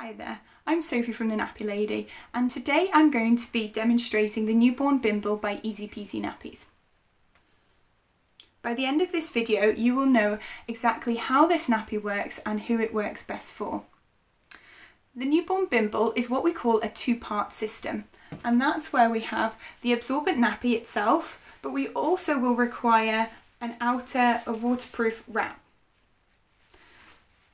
Hi there, I'm Sophie from the Nappy Lady and today I'm going to be demonstrating the newborn bimble by Easy Peasy Nappies. By the end of this video you will know exactly how this nappy works and who it works best for. The newborn bimble is what we call a two-part system and that's where we have the absorbent nappy itself but we also will require an outer a waterproof wrap.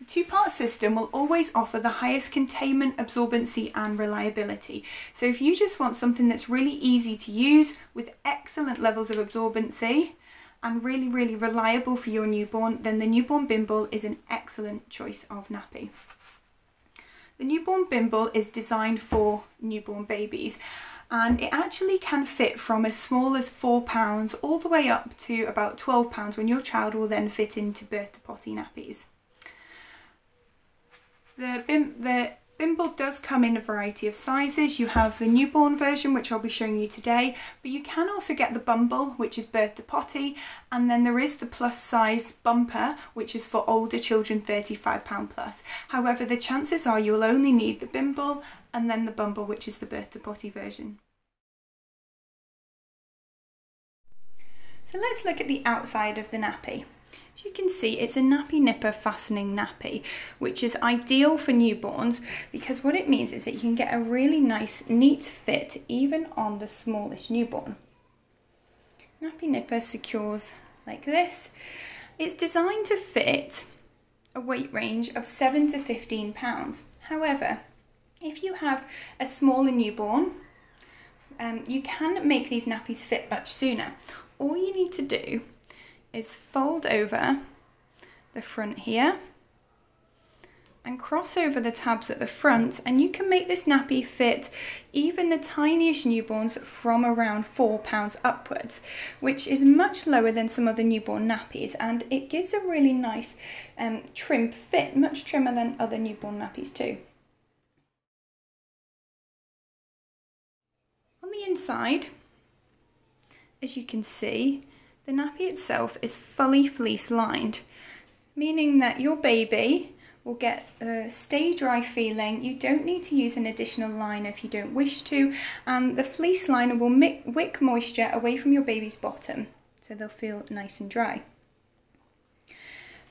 The two-part system will always offer the highest containment, absorbency and reliability. So if you just want something that's really easy to use with excellent levels of absorbency and really, really reliable for your newborn, then the newborn bimble is an excellent choice of nappy. The newborn bimble is designed for newborn babies and it actually can fit from as small as four pounds all the way up to about 12 pounds when your child will then fit into birth to potty nappies. The, bim the Bimble does come in a variety of sizes. You have the newborn version, which I'll be showing you today, but you can also get the Bumble, which is birth to potty, and then there is the plus size bumper, which is for older children, £35 plus. However, the chances are you'll only need the Bimble and then the Bumble, which is the birth to potty version. So let's look at the outside of the nappy. As you can see, it's a Nappi Nippa fastening nappy, which is ideal for newborns because what it means is that you can get a really nice, neat fit even on the smallest newborn. Nappi Nippa secures like this. It's designed to fit a weight range of 7 to 15 pounds. However, if you have a smaller newborn, um, you can make these nappies fit much sooner. All you need to do is fold over the front here and cross over the tabs at the front and you can make this nappy fit even the tiniest newborns from around four pounds upwards which is much lower than some other newborn nappies and it gives a really nice um, trim fit much trimmer than other newborn nappies too. On the inside as you can see the nappy itself is fully fleece lined, meaning that your baby will get a stay dry feeling. You don't need to use an additional liner if you don't wish to. And the fleece liner will wick moisture away from your baby's bottom so they'll feel nice and dry.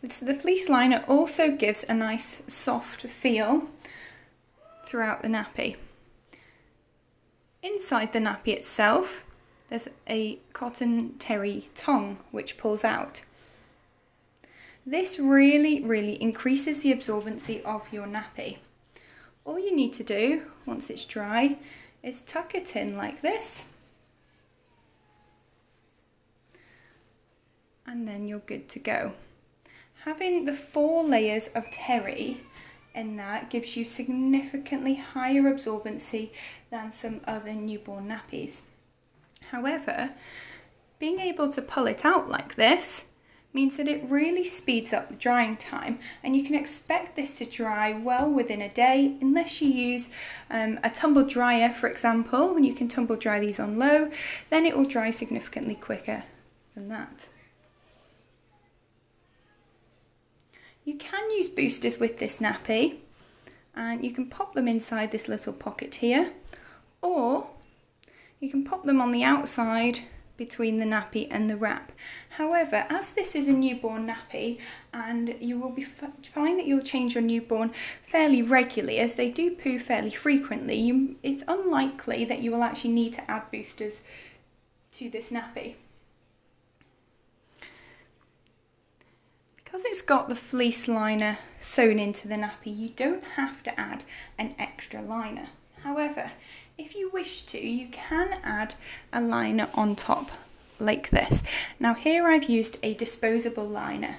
So the fleece liner also gives a nice soft feel throughout the nappy. Inside the nappy itself, there's a cotton terry tongue which pulls out. This really, really increases the absorbency of your nappy. All you need to do, once it's dry, is tuck it in like this. And then you're good to go. Having the four layers of terry in that gives you significantly higher absorbency than some other newborn nappies. However, being able to pull it out like this means that it really speeds up the drying time and you can expect this to dry well within a day unless you use um, a tumble dryer for example and you can tumble dry these on low then it will dry significantly quicker than that. You can use boosters with this nappy and you can pop them inside this little pocket here or you can pop them on the outside between the nappy and the wrap. However, as this is a newborn nappy and you will be find that you'll change your newborn fairly regularly as they do poo fairly frequently, you, it's unlikely that you will actually need to add boosters to this nappy. Because it's got the fleece liner sewn into the nappy, you don't have to add an extra liner. However, if you wish to, you can add a liner on top like this. Now here I've used a disposable liner.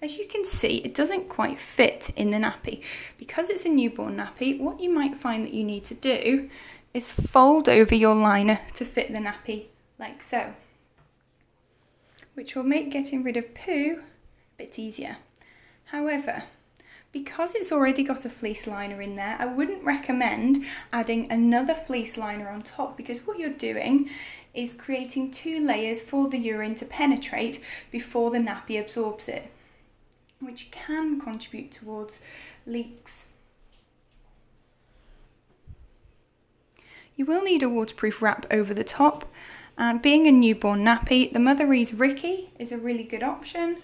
As you can see, it doesn't quite fit in the nappy. Because it's a newborn nappy, what you might find that you need to do is fold over your liner to fit the nappy like so. Which will make getting rid of poo a bit easier. However, because it's already got a fleece liner in there, I wouldn't recommend adding another fleece liner on top because what you're doing is creating two layers for the urine to penetrate before the nappy absorbs it, which can contribute towards leaks. You will need a waterproof wrap over the top and being a newborn nappy, the Motherease Rikki is a really good option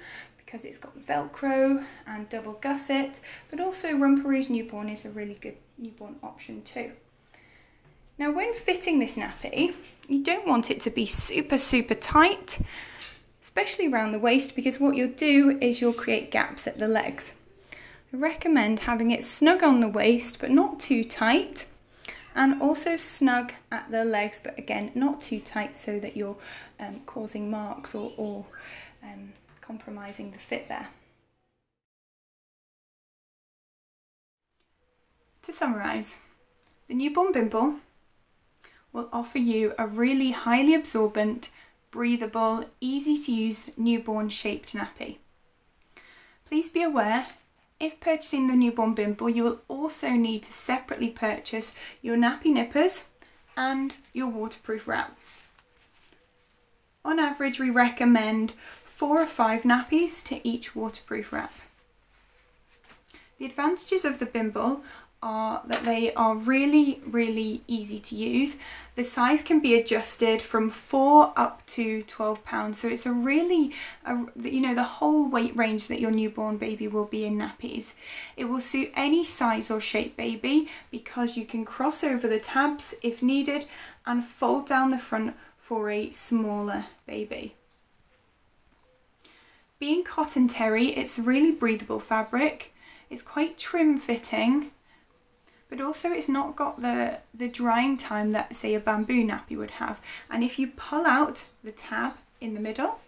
because it's got Velcro and double gusset, but also Rumparooz Newborn is a really good newborn option too. Now when fitting this nappy, you don't want it to be super, super tight, especially around the waist, because what you'll do is you'll create gaps at the legs. I recommend having it snug on the waist, but not too tight, and also snug at the legs, but again, not too tight so that you're um, causing marks or, or um, compromising the fit there. To summarise, the newborn bimble will offer you a really highly absorbent, breathable, easy to use newborn shaped nappy. Please be aware if purchasing the newborn bimble, you will also need to separately purchase your Nappi Nippas and your waterproof wrap. On average, we recommend four or five nappies to each waterproof wrap. The advantages of the bimble are that they are really, really easy to use. The size can be adjusted from 4 up to 12 pounds. So it's a really, a, you know, the whole weight range that your newborn baby will be in nappies. It will suit any size or shape baby because you can cross over the tabs if needed and fold down the front for a smaller baby. Being cotton terry, it's really breathable fabric. It's quite trim fitting but also it's not got the, the drying time that say a bamboo nappy would have. And if you pull out the tab in the middle,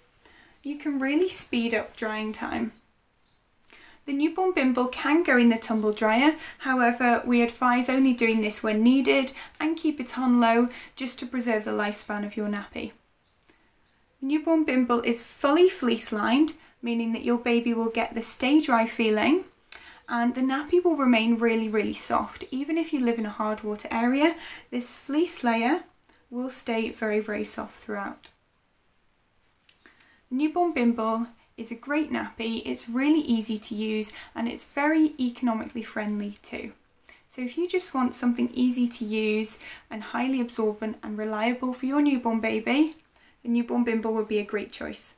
you can really speed up drying time. The newborn bimble can go in the tumble dryer, however we advise only doing this when needed and keep it on low just to preserve the lifespan of your nappy. The newborn bimble is fully fleece lined, meaning that your baby will get the stay dry feeling and the nappy will remain really, really soft. Even if you live in a hard water area, this fleece layer will stay very, very soft throughout. Newborn Bimble is a great nappy, it's really easy to use and it's very economically friendly too. So if you just want something easy to use and highly absorbent and reliable for your newborn baby, the Newborn Bimble would be a great choice.